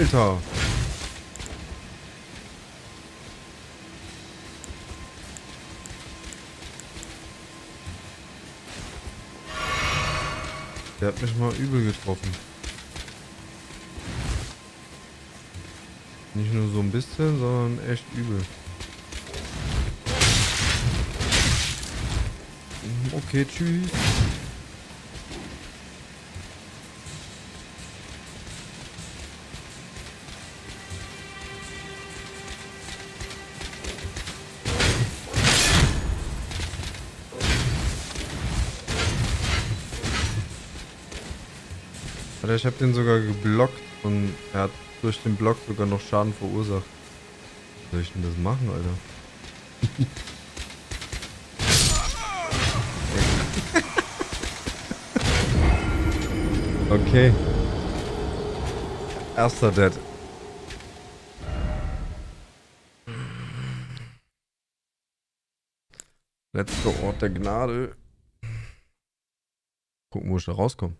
Alter. Der hat mich mal übel getroffen. Nicht nur so ein bisschen, sondern echt übel. Okay, tschüss. Ich habe den sogar geblockt und er hat durch den Block sogar noch Schaden verursacht. Wie soll ich denn das machen, Alter? okay. Erster Dead. Letzter Ort der Gnade. Gucken, wo ich da rauskomme.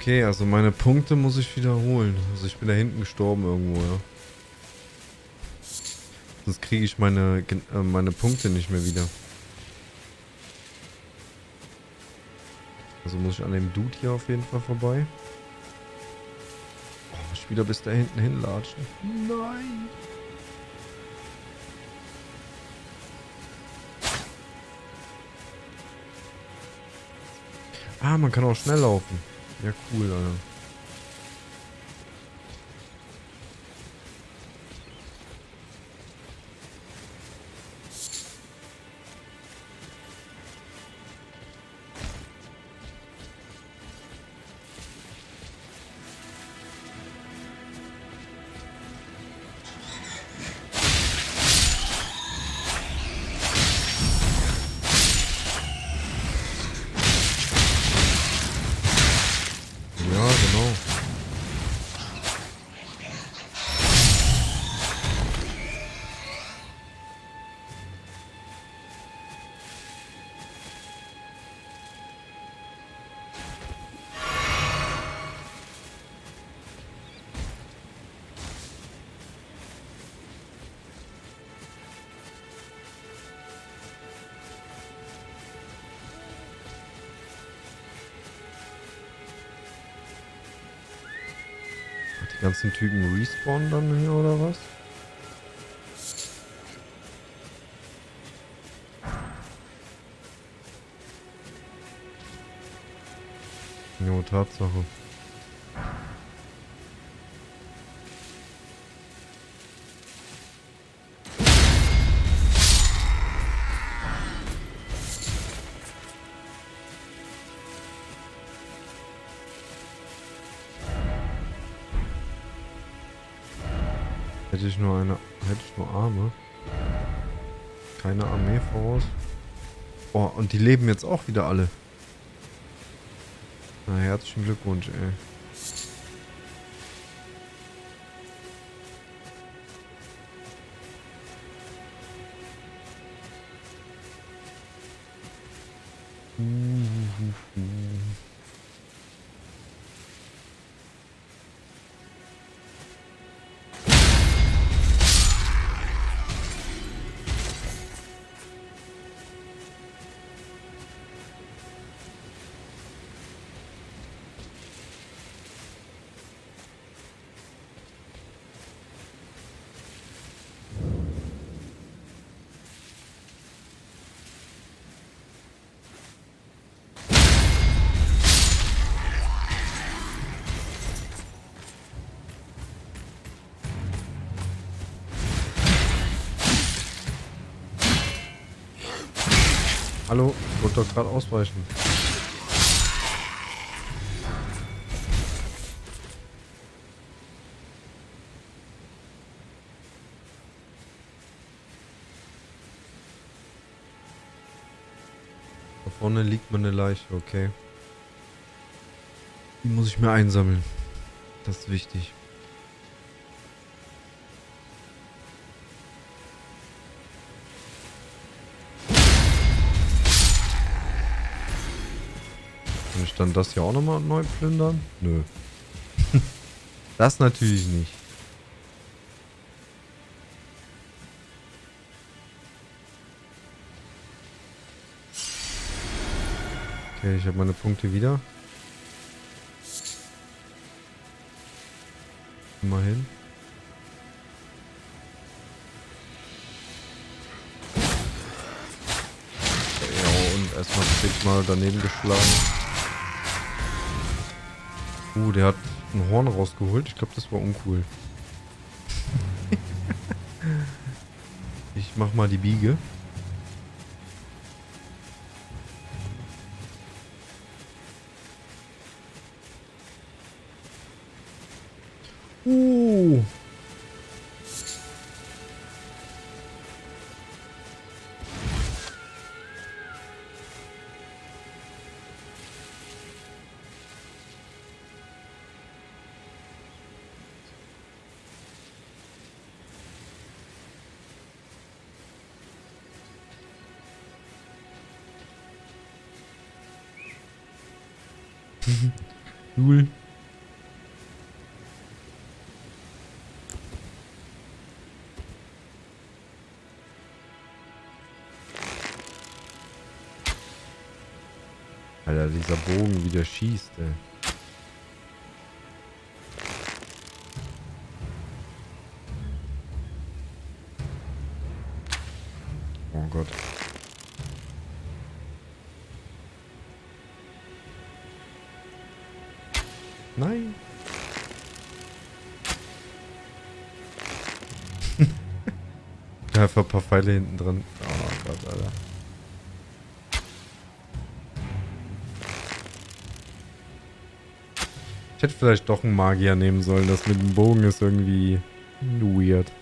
Okay, also meine Punkte muss ich wiederholen. Also ich bin da hinten gestorben irgendwo, ja. Sonst kriege ich meine, äh, meine Punkte nicht mehr wieder. Also muss ich an dem Dude hier auf jeden Fall vorbei. Oh, ich wieder bis da hinten hinlatschen. Nein! Ah, man kann auch schnell laufen. Ja, cool, Alter. Ganzen Typen respawnen dann hier oder was? Jo, Tatsache. Hätte ich nur eine. Hätte ich nur Arme. Keine Armee voraus. Oh, und die leben jetzt auch wieder alle. Na, herzlichen Glückwunsch, ey. Doch gerade ausweichen. Da vorne liegt meine Leiche, okay. Die muss ich mir einsammeln. Das ist wichtig. Dann das hier auch nochmal neu plündern? Nö. das natürlich nicht. Okay, ich habe meine Punkte wieder. Immerhin. Ja, und erstmal mal daneben geschlagen. Uh, der hat ein Horn rausgeholt. Ich glaube, das war uncool. ich mach mal die Biege. Dieser Bogen wieder schießt, ey. Oh Gott. Nein. Einfach ein paar Pfeile hinten dran. Oh Gott, Alter. Ich hätte vielleicht doch einen Magier nehmen sollen. Das mit dem Bogen ist irgendwie weird.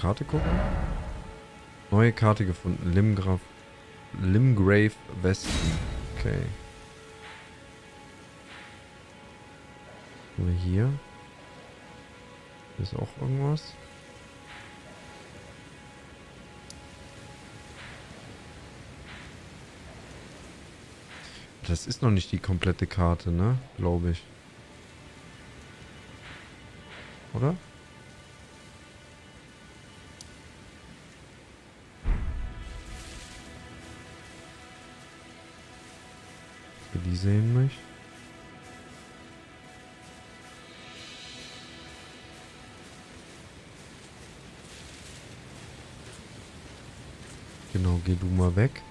Karte gucken. Neue Karte gefunden. Limgraf. Limgrave Westen. Okay. Oder hier. Ist auch irgendwas. Das ist noch nicht die komplette Karte, ne? Glaube ich. Oder? Sehen mich. Genau, geh du mal weg.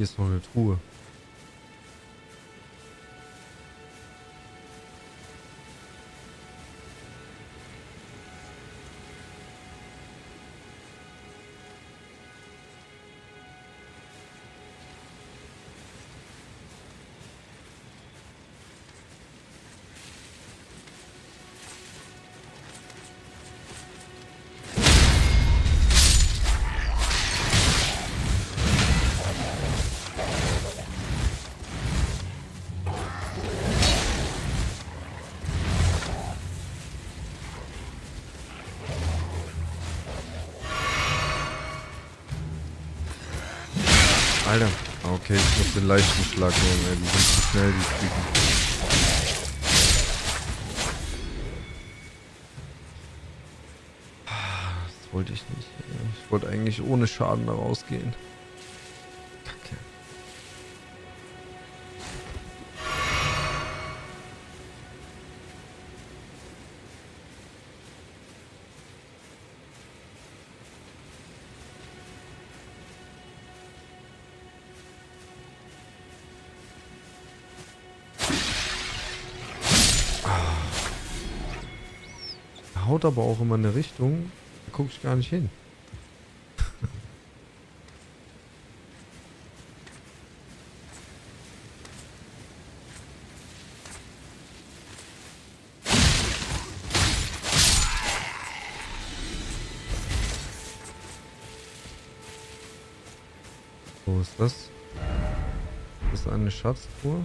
Hier ist noch eine Truhe. Okay, ich muss den leichten Schlag nehmen, ey. Die sind zu schnell, die Typen. Das wollte ich nicht. Ich wollte eigentlich ohne Schaden da rausgehen. Er haut aber auch immer in eine Richtung, da gucke ich gar nicht hin. Wo ist das? Das ist eine Schatztruhe?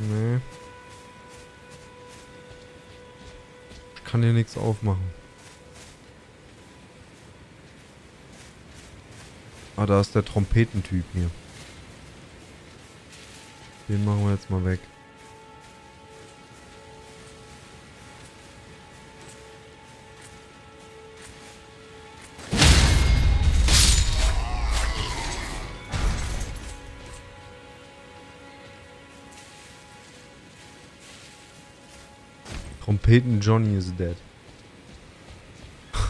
Nee. Kann hier nichts aufmachen. Ah, da ist der Trompetentyp hier. Den machen wir jetzt mal weg. Trompeten Johnny is dead.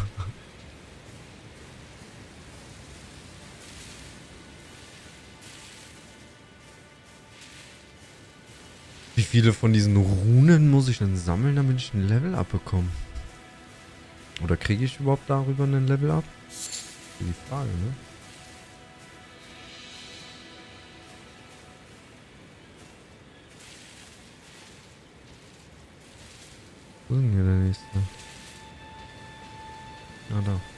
Wie viele von diesen Runen muss ich denn sammeln, damit ich ein Level up bekomme? Oder kriege ich überhaupt darüber einen Level up? Die Frage, ne? Wo ist denn hier der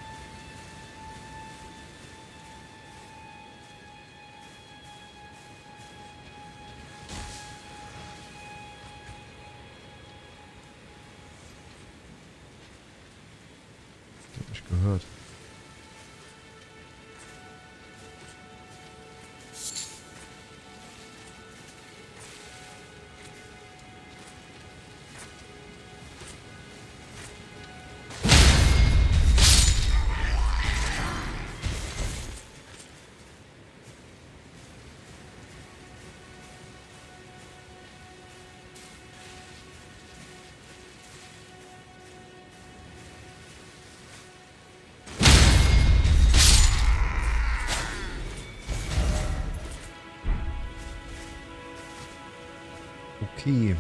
Okay.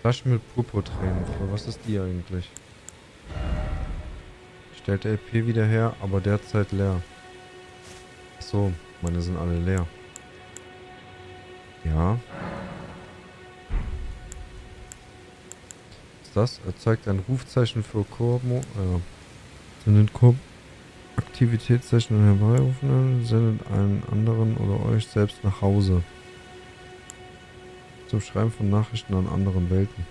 Flaschen mit Purpurtränen. Für was ist die eigentlich? Stellt der EP wieder her, aber derzeit leer. Ach so, meine sind alle leer. Ja. Das? Erzeugt ein Rufzeichen für Kormo. Ja. Sendet Korb Aktivitätszeichen herbeirufen, sendet einen anderen oder euch selbst nach Hause. Zum Schreiben von Nachrichten an anderen Welten.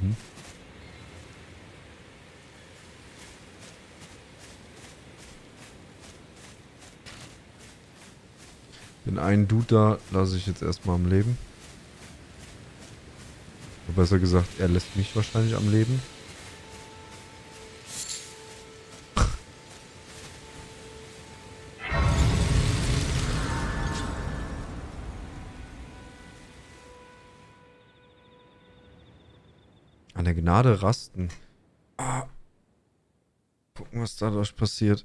Mhm. Den einen Dude da lasse ich jetzt erstmal am Leben. Besser gesagt, er lässt mich wahrscheinlich am Leben. An der Gnade rasten. Ah. Gucken, was dadurch passiert.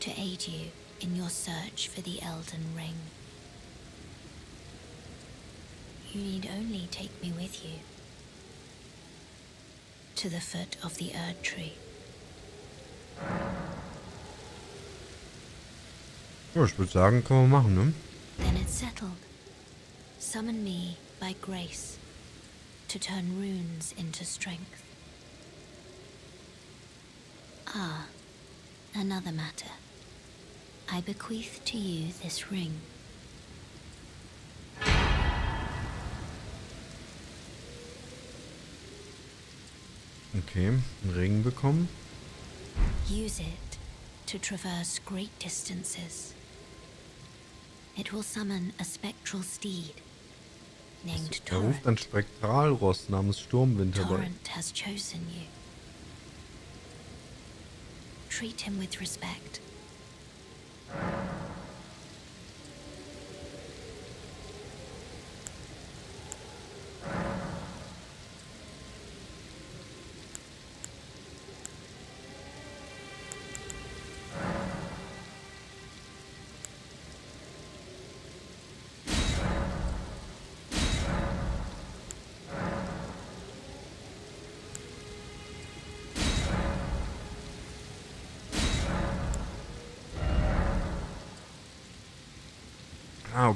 to aid you in your search for the Elden Ring. You need only take me with you to the foot of the Erd Tree. Ja, ich würde sagen, können wir machen, ne? Then it's settled. Summon me by grace to turn runes into strength. Ah, another matter. I bequeath to you this ring. Okay, einen Ring bekommen. Use it to traverse great distances. It will summon a spectral steed named Er ruft ein. Spektralross namens Sturmwind herbei. Torrent has chosen you. Treat him with respect. Ah,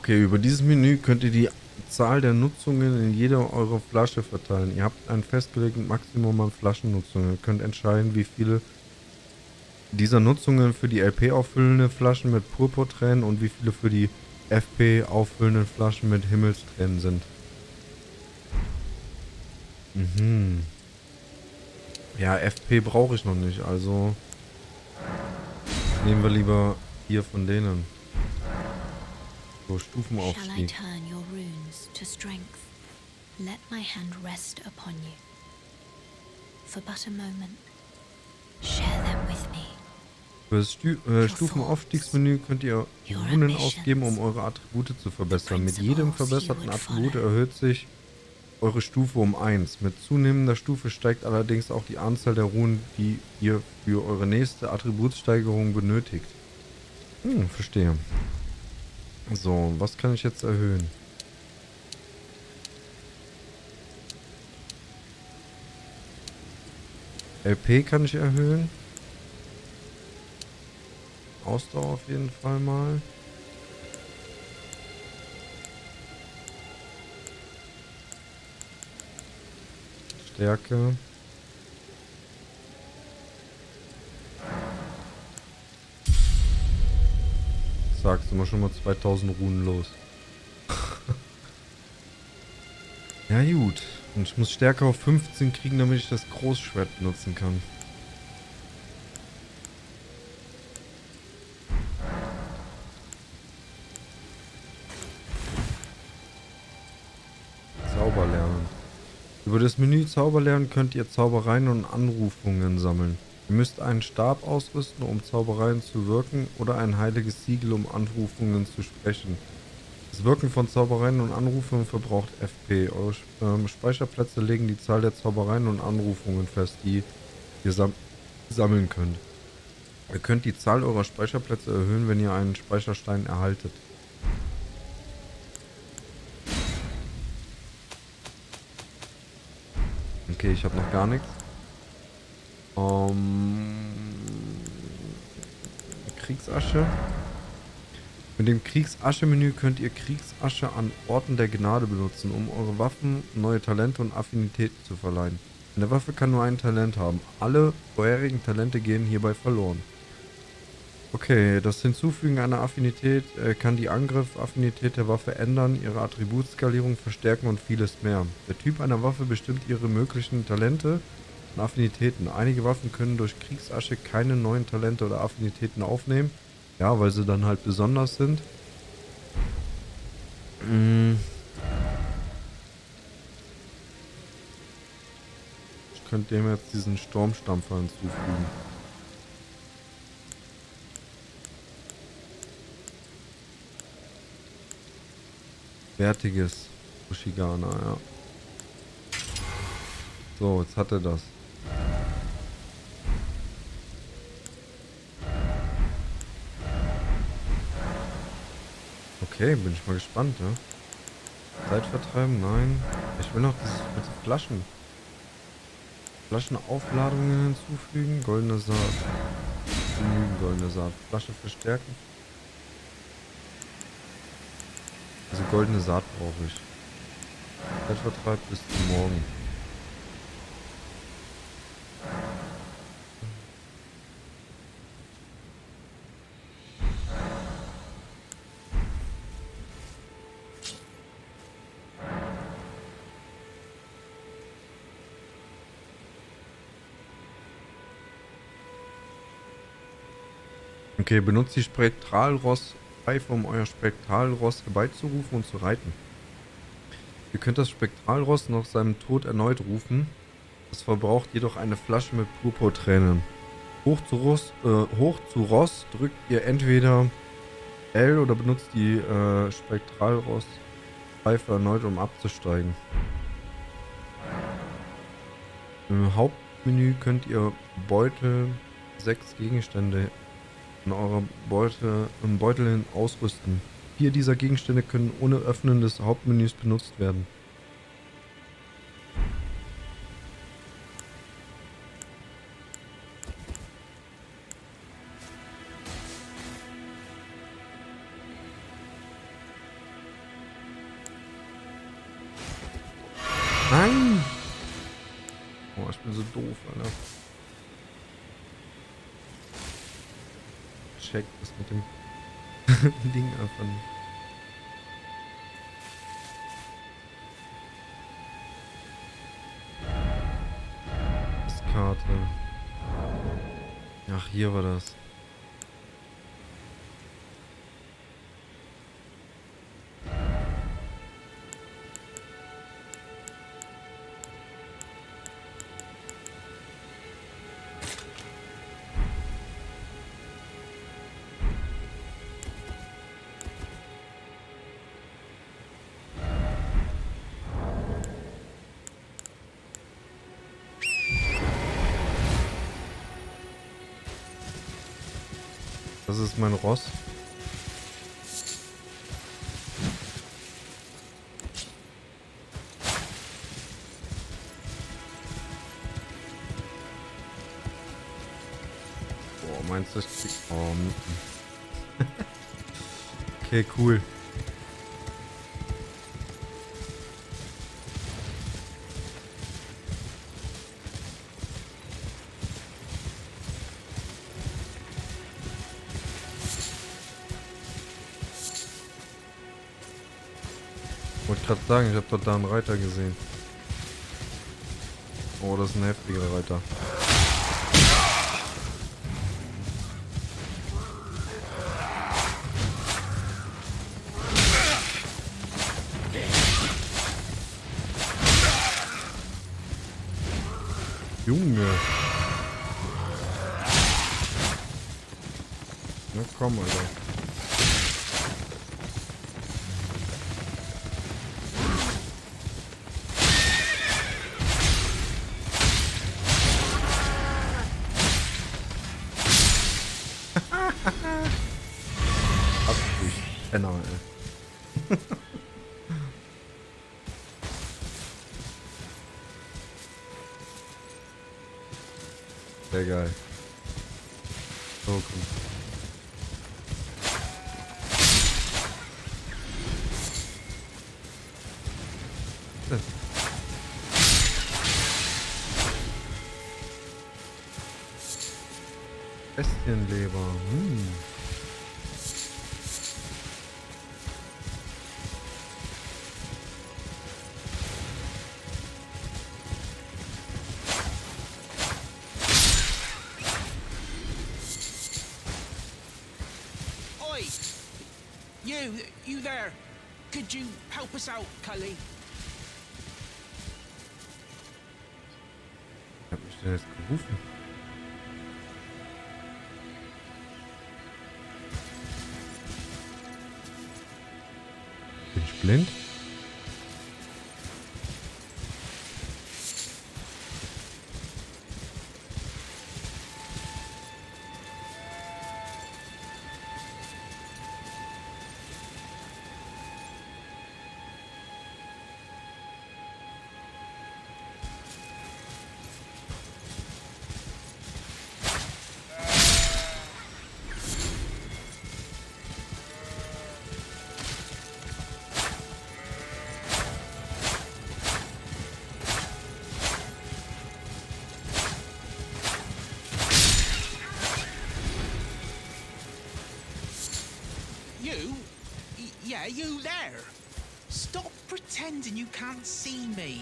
okay. Über dieses Menü könnt ihr die Zahl der Nutzungen in jeder eurer Flasche verteilen. Ihr habt ein festgelegtes Maximum an Flaschennutzungen. Ihr könnt entscheiden, wie viele dieser Nutzungen für die LP auffüllende Flaschen mit Purpurtränen und wie viele für die FP auffüllenden Flaschen mit Himmelstränen sind. Mhm. Ja, FP brauche ich noch nicht, also nehmen wir lieber hier von denen. So, Stufenaufstieg. Let my hand rest upon you. For but a moment. Share them with me. Für das Stu äh, Stufenaufstiegsmenü könnt ihr Runen ausgeben, um eure Attribute zu verbessern. Mit jedem verbesserten Attribut erhöht sich eure Stufe um 1. Mit zunehmender Stufe steigt allerdings auch die Anzahl der Runen, die ihr für eure nächste Attributssteigerung benötigt. Hm, verstehe. So, was kann ich jetzt erhöhen? LP kann ich erhöhen. Ausdauer auf jeden Fall mal. Stärke. Sagst du mal schon mal 2000 Runen los. ja gut. Und ich muss Stärke auf 15 kriegen, damit ich das Großschwert benutzen kann. Zauber lernen. Über das Menü Zauber lernen könnt ihr Zaubereien und Anrufungen sammeln. Ihr müsst einen Stab ausrüsten, um Zaubereien zu wirken, oder ein heiliges Siegel, um Anrufungen zu sprechen. Das Wirken von Zaubereien und Anrufungen verbraucht FP. Eure ähm, Speicherplätze legen die Zahl der Zaubereien und Anrufungen fest, die ihr sam sammeln könnt. Ihr könnt die Zahl eurer Speicherplätze erhöhen, wenn ihr einen Speicherstein erhaltet. Okay, ich habe noch gar nichts. Kriegsasche. Mit dem Kriegsasche-Menü könnt ihr Kriegsasche an Orten der Gnade benutzen, um eure Waffen neue Talente und Affinitäten zu verleihen. Eine Waffe kann nur ein Talent haben. Alle vorherigen Talente gehen hierbei verloren. Okay, das Hinzufügen einer Affinität äh, kann die Angriffsaffinität der Waffe ändern, ihre Attributskalierung verstärken und vieles mehr. Der Typ einer Waffe bestimmt ihre möglichen Talente und Affinitäten. Einige Waffen können durch Kriegsasche keine neuen Talente oder Affinitäten aufnehmen. Ja, weil sie dann halt besonders sind. Mm. Ich könnte dem jetzt diesen Sturmstampfer hinzufügen. Wertiges Ushigana, ja. So, jetzt hat er das. Okay, bin ich mal gespannt, ja. Zeit vertreiben? Nein. Ich will noch dieses mit den Flaschen. Flaschenaufladungen hinzufügen. Goldene Saat. Genügend goldene Saat. Flasche verstärken. Also goldene Saat brauche ich. Zeitvertreib bis zum Morgen. Okay, benutzt die Spektralross-Pfeife, um euer Spektralross herbeizurufen und zu reiten. Ihr könnt das Spektralross nach seinem Tod erneut rufen. Es verbraucht jedoch eine Flasche mit Purpurtränen. Hoch zu, Ross, äh, hoch zu Ross drückt ihr entweder L oder benutzt die äh, Spektralross-Pfeife erneut, um abzusteigen. Im Hauptmenü könnt ihr Beutel sechs Gegenstände in eurer Beute, im Beutel ausrüsten. Vier dieser Gegenstände können ohne Öffnen des Hauptmenüs benutzt werden. Hier war das. Das ist mein Ross. Boah, meinst du, ich krieg... Oh, okay, cool. Sagen, ich habe dort da einen Reiter gesehen. Oh, das ist ein heftiger Reiter. Junge. Na komm, Alter. Us out, Cully? Ich hab mich denn jetzt gerufen. Bin ich blind? Yeah, you there? Stop pretending you can't see me.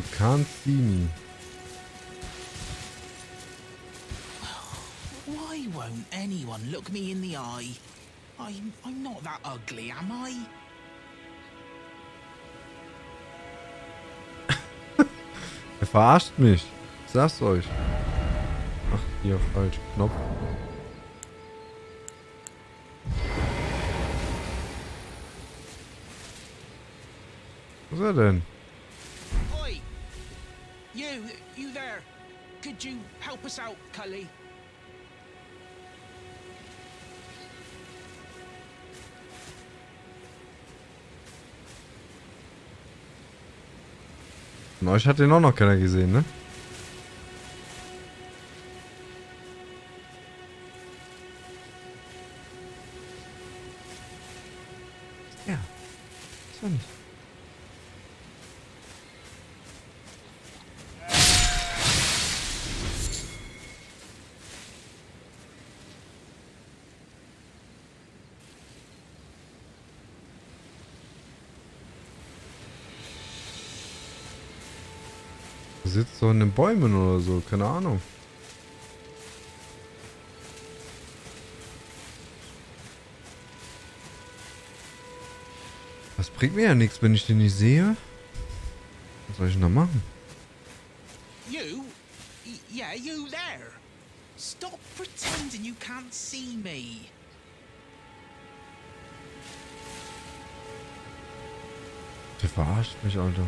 You can't see me. Why won't anyone look me in the eye? I'm, I'm not that ugly, am I? Er verarscht mich. Ich sag's euch. Ach, hier falsch. Knopf. Er denn? Oi! You, you there? Could you help us out, Cully? Von euch hat den auch noch keiner gesehen, ne? Doch in den Bäumen oder so, keine Ahnung. Das bringt mir ja nichts, wenn ich den nicht sehe. Was soll ich denn da machen? You? Yeah, you there? Stop pretending you can't see me. Der verarscht mich, Alter.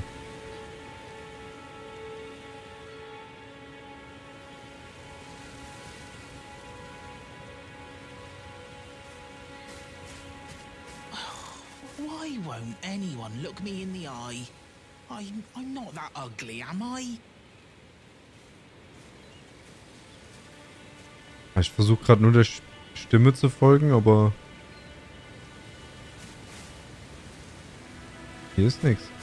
Won't anyone look me in the eye? I'm, I'm not that ugly, am I? Ich versuche gerade nur der Stimme zu folgen, aber... Hier ist nichts.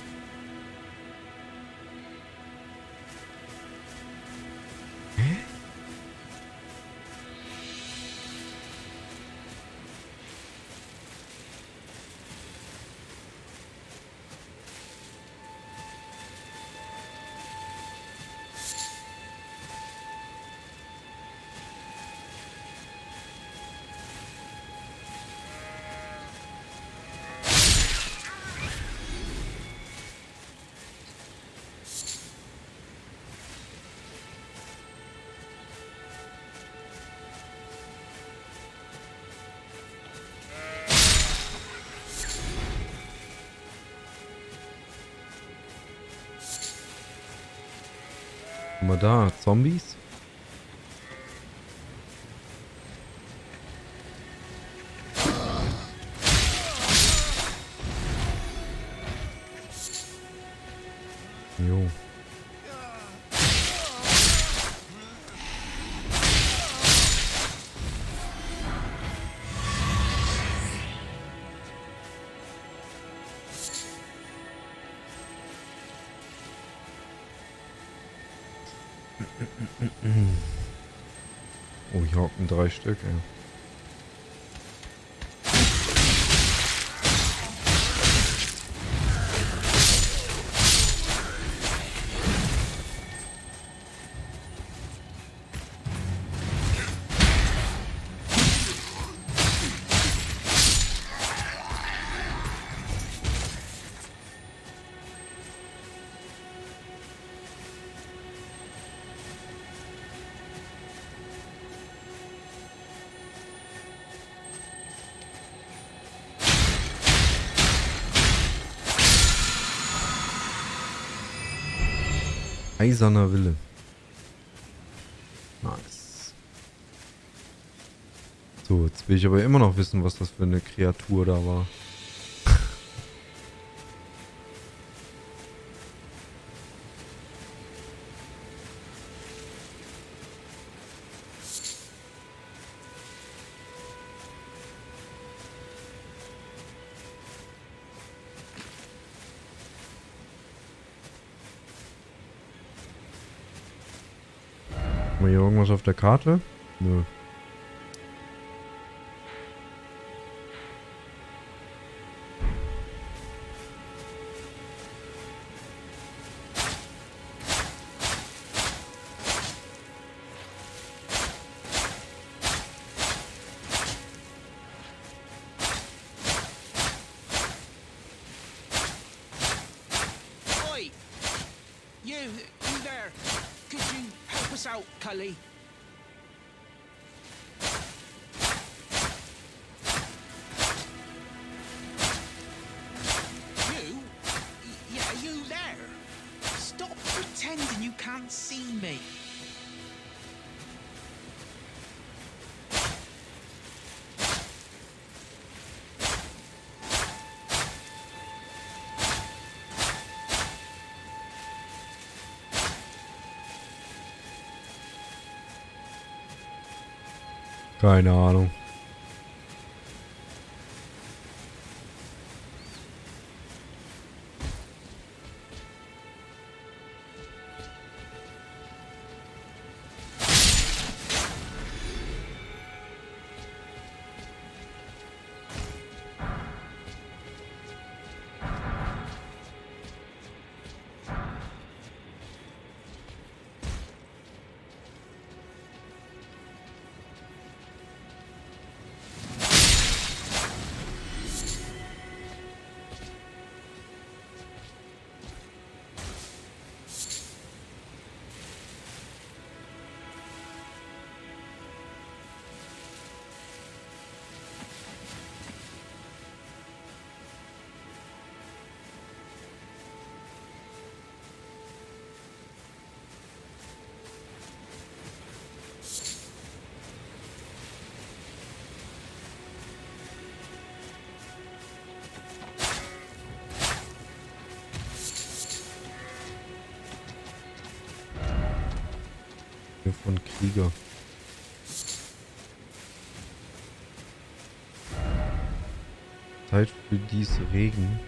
Da, Zombies? Jo. Hocken drei Stück, ey. Eiserner Wille. Nice. So, jetzt will ich aber immer noch wissen, was das für eine Kreatur da war. Karte? Nö. Oi! You, you there? Could you help us out, Cully? Keine Ahnung. Von Krieger. Zeit für dies Regen.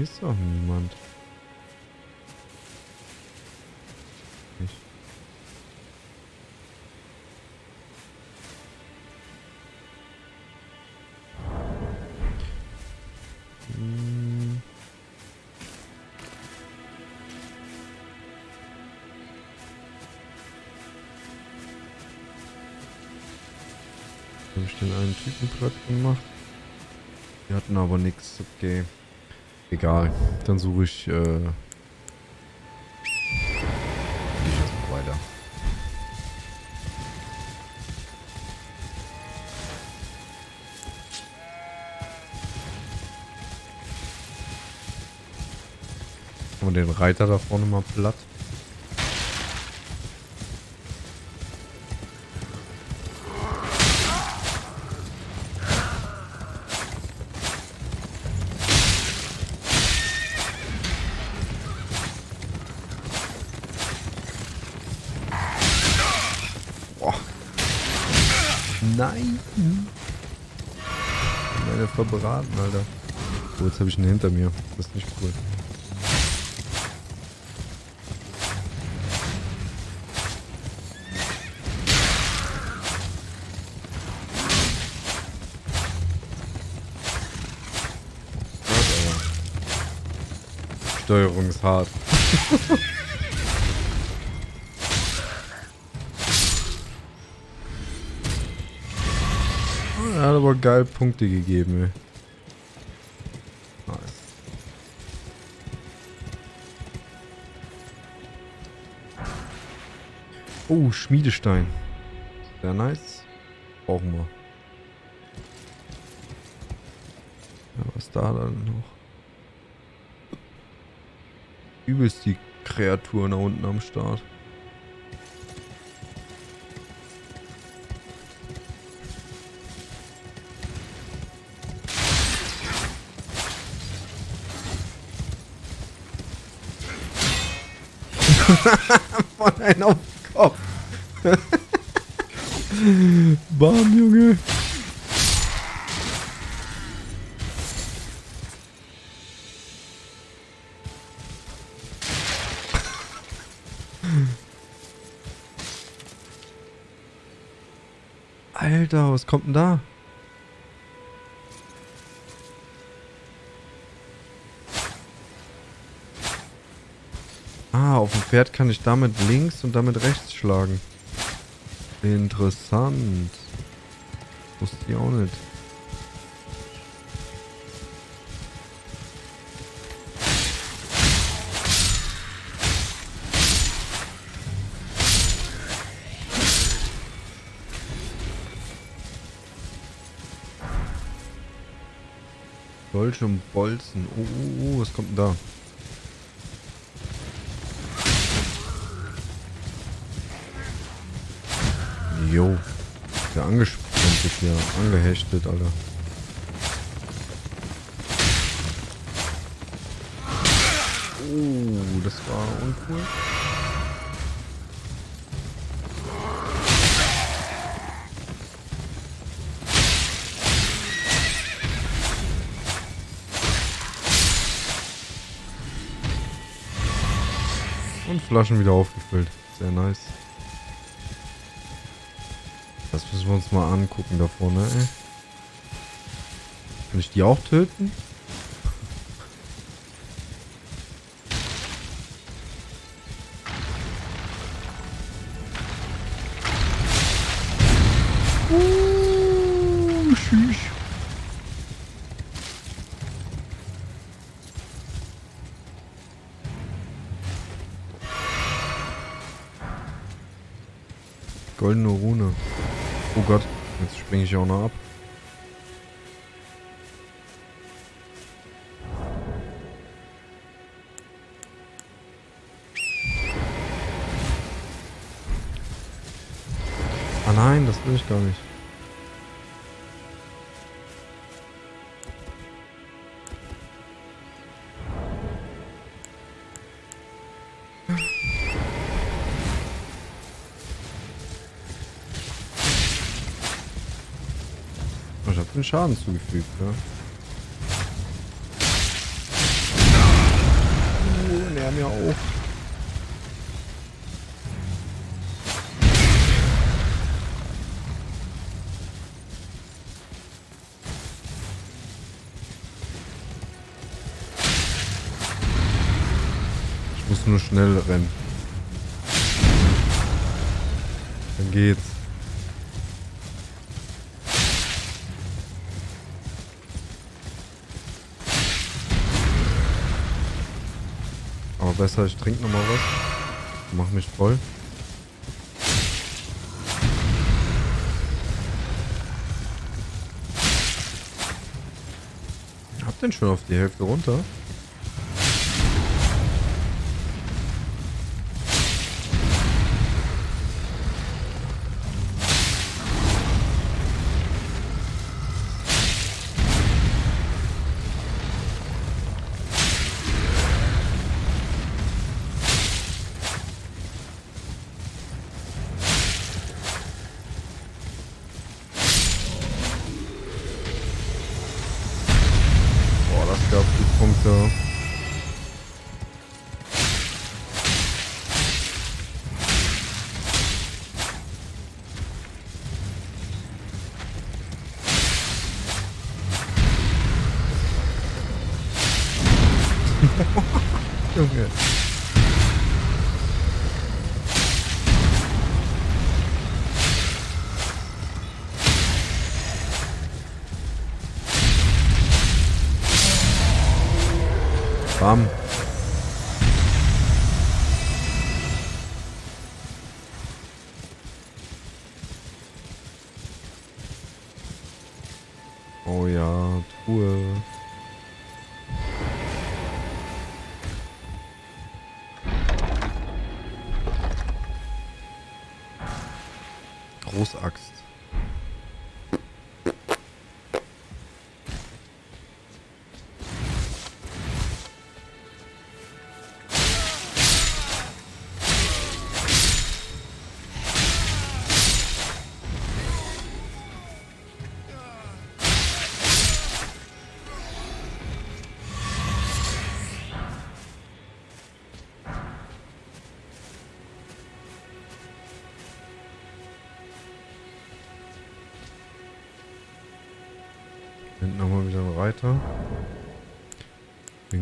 Ist doch niemand. Hm. Ich den einen Typen platt gemacht? Die hatten aber nichts, okay. Egal. Dann suche ich. Äh, ich erstmal weiter. Machen wir den Reiter da vorne mal platt. Verbraten, Alter. Oh, jetzt habe ich einen hinter mir. Das ist nicht cool. Steuerung ist hart. Er hat aber geil Punkte gegeben, ey. Oh, Schmiedestein. Sehr nice. Brauchen wir. Ja, was da dann noch? Übelst die Kreaturen da unten am Start. Von einem auf kommt denn da? Ah, auf dem Pferd kann ich damit links und damit rechts schlagen. Interessant. Wusste ich auch nicht. Dolch und Bolzen. Oh, oh, oh, was kommt denn da? Jo. Der angesprintet hier. Angehechtet, Alter. Oh, das war uncool. Flaschen wieder aufgefüllt. Sehr nice. Das müssen wir uns mal angucken da vorne, ey. Kann ich die auch töten? Goldene Rune. Oh Gott, jetzt springe ich auch noch ab. Ah nein, das will ich gar nicht. Den Schaden zugefügt, ja. Oh, näher mir auch. Ich muss nur schnell rennen. Besser, ich trinke nochmal was. Mach mich voll. Hab den schon auf die Hälfte runter.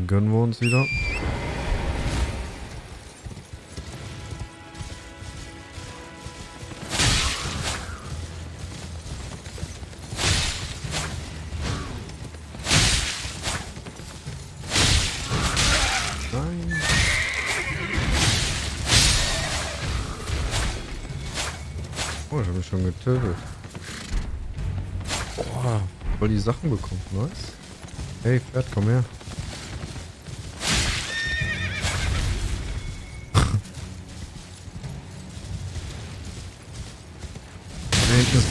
Gönnen wir uns wieder. Oh, ich habe mich schon getötet. Boah, voll die Sachen bekommen. Nice. Hey, Pferd, komm her.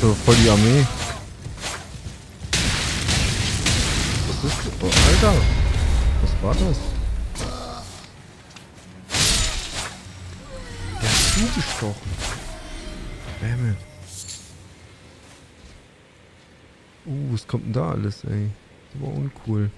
So voll die Armee. Was ist das? Oh, Alter. Was war das? Der hat zugestochen. It. Uh, was kommt denn da alles, ey? Das war uncool.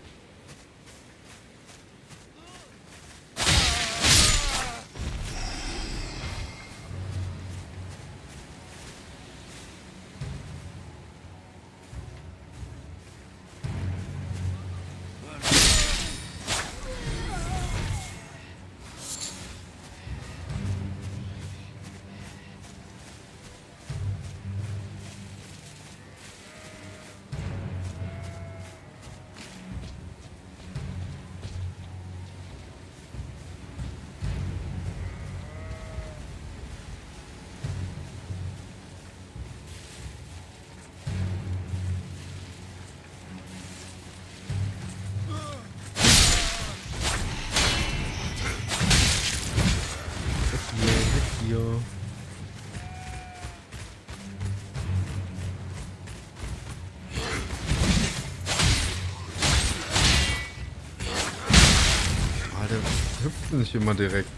Nicht immer direkt.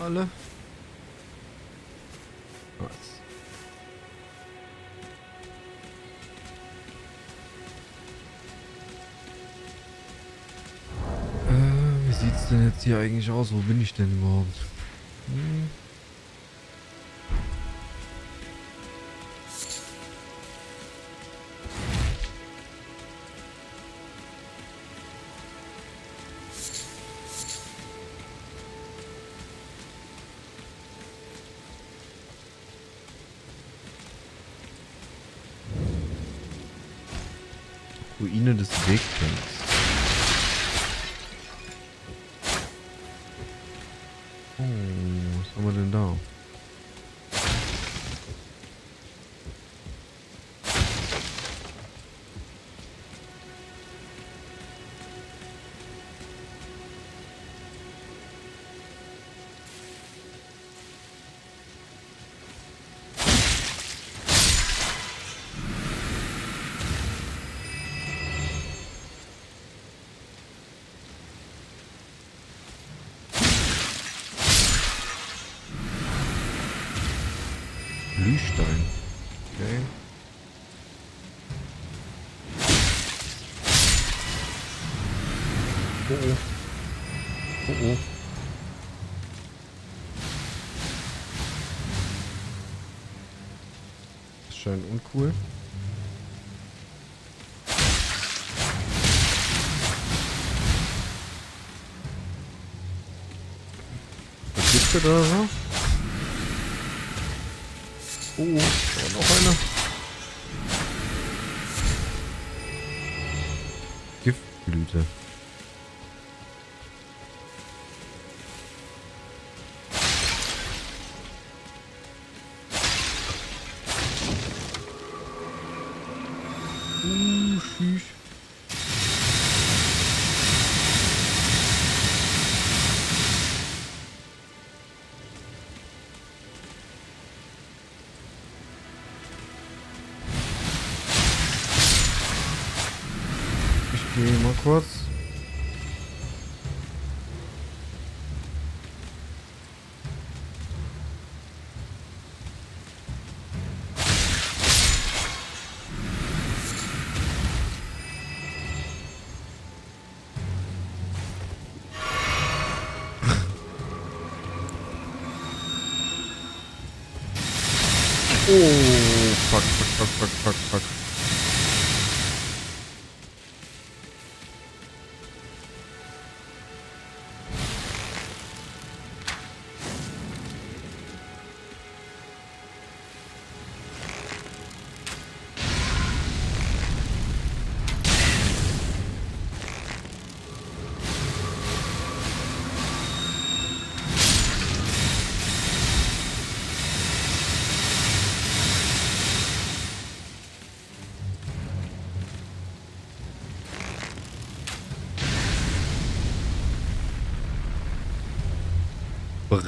Wir alle? Was? Äh, wie sieht's denn jetzt hier eigentlich aus? Wo bin ich denn überhaupt? Das scheint uncool. Was gibt's da so? work, work, work.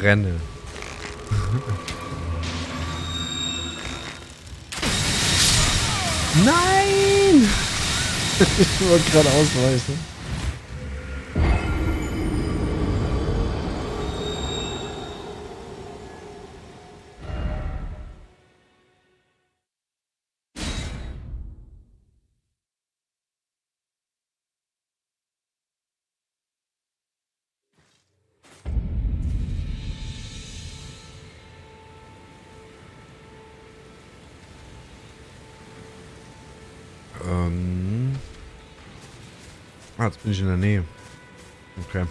Brenne. Nein! ich wollte gerade ausweichen. Jetzt bin ich in der Nähe. Okay.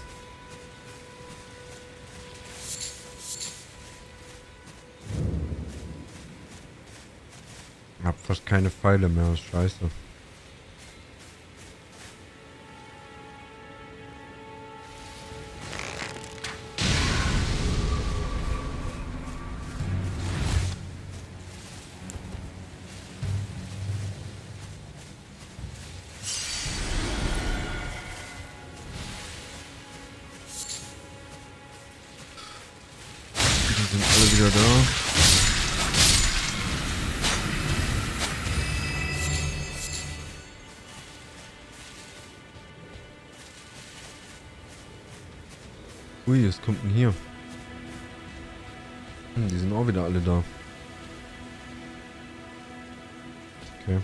Hab fast keine Pfeile mehr, ist scheiße. sind alle wieder da. Ui, es kommt denn hier? Hm, die sind auch wieder alle da. Okay.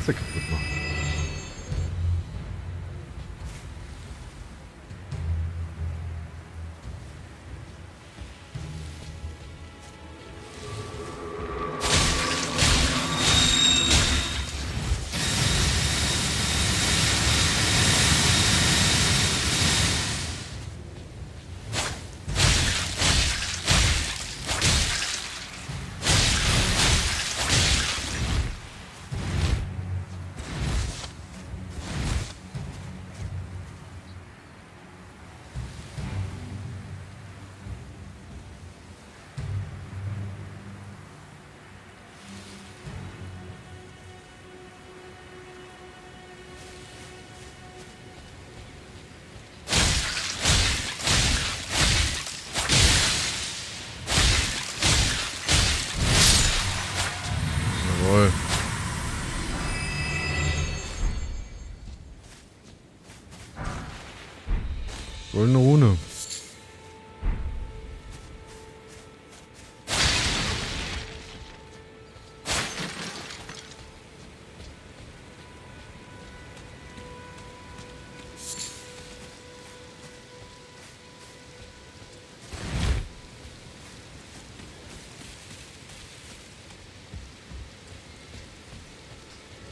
Pflanze kaputt machen. Goldene Rune.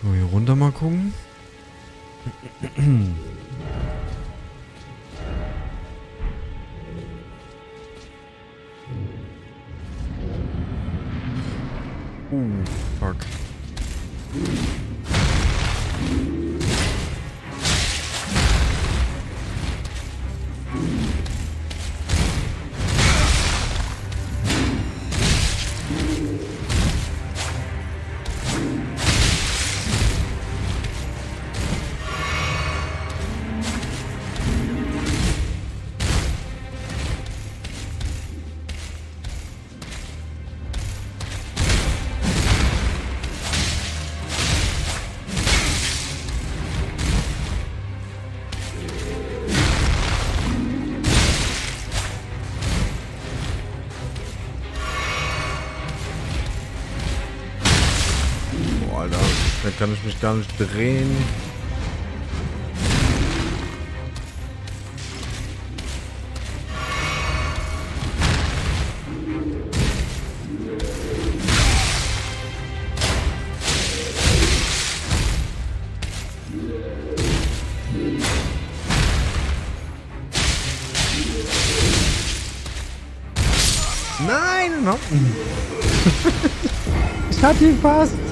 So, mal gucken. Kann ich mich gar nicht drehen. Nein, no. ich hatte ihn fast.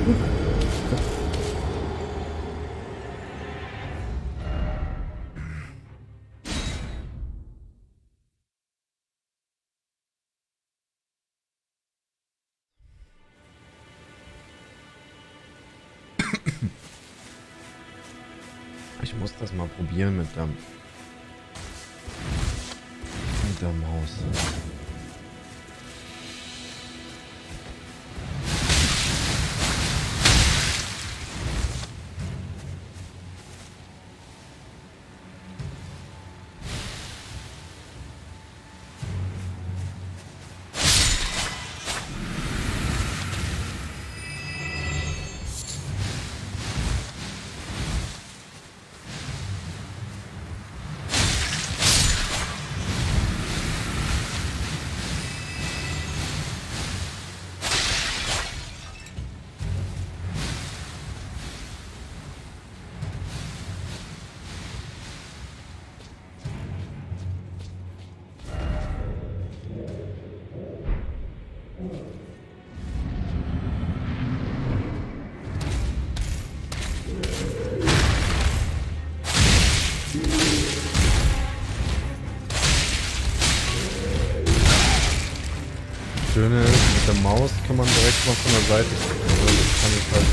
Schöne ist, mit der Maus kann man direkt mal von der Seite gucken. Also das kann ich halt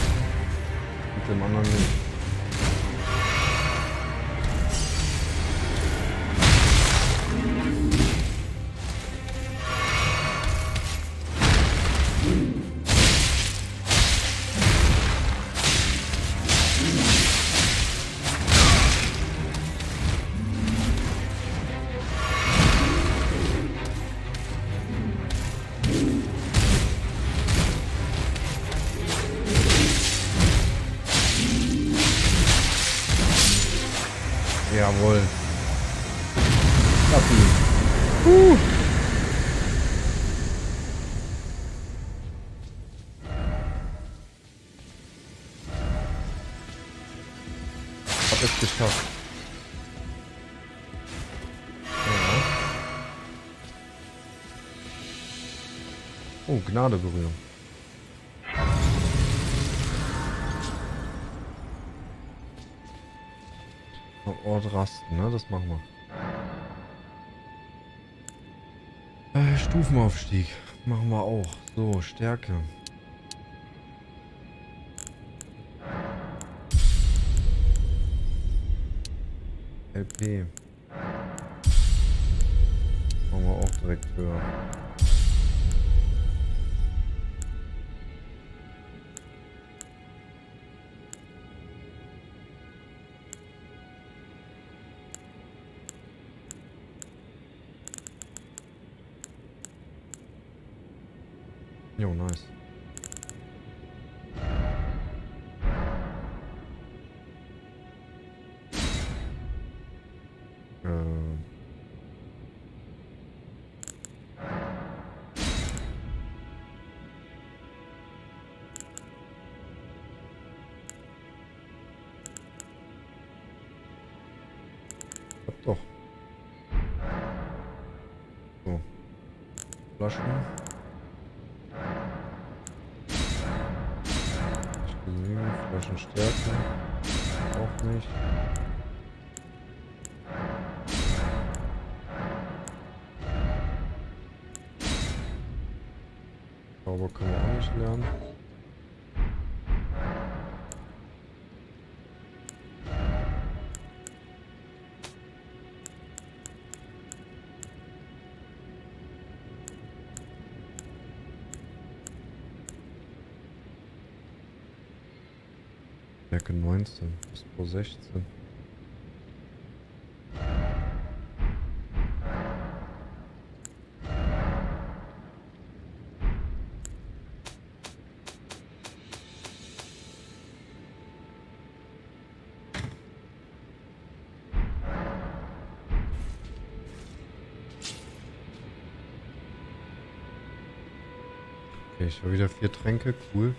mit dem anderen nicht. Oh, Gnadeberührung. Ort rasten, ne? Das machen wir. Äh, Stufenaufstieg. Machen wir auch. So, Stärke. LP. Machen wir auch direkt höher. Jo, nice. Ähm. Hab doch. So. Flaschen. Flaschenstärke. Auch nicht. Zauber können wir auch nicht lernen. Stärke 19 bis Pro 16. Okay, ich habe wieder vier Tränke, cool.